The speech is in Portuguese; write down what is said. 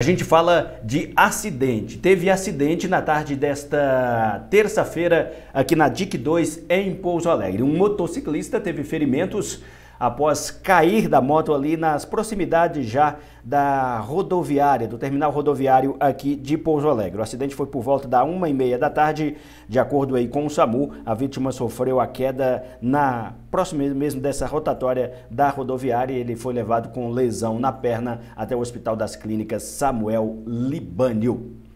A gente fala de acidente. Teve acidente na tarde desta terça-feira aqui na DIC 2 em Pouso Alegre. Um motociclista teve ferimentos após cair da moto ali nas proximidades já da rodoviária, do terminal rodoviário aqui de Pouso Alegre. O acidente foi por volta da uma e meia da tarde, de acordo aí com o SAMU, a vítima sofreu a queda na próxima mesmo dessa rotatória da rodoviária e ele foi levado com lesão na perna até o Hospital das Clínicas Samuel Libânio.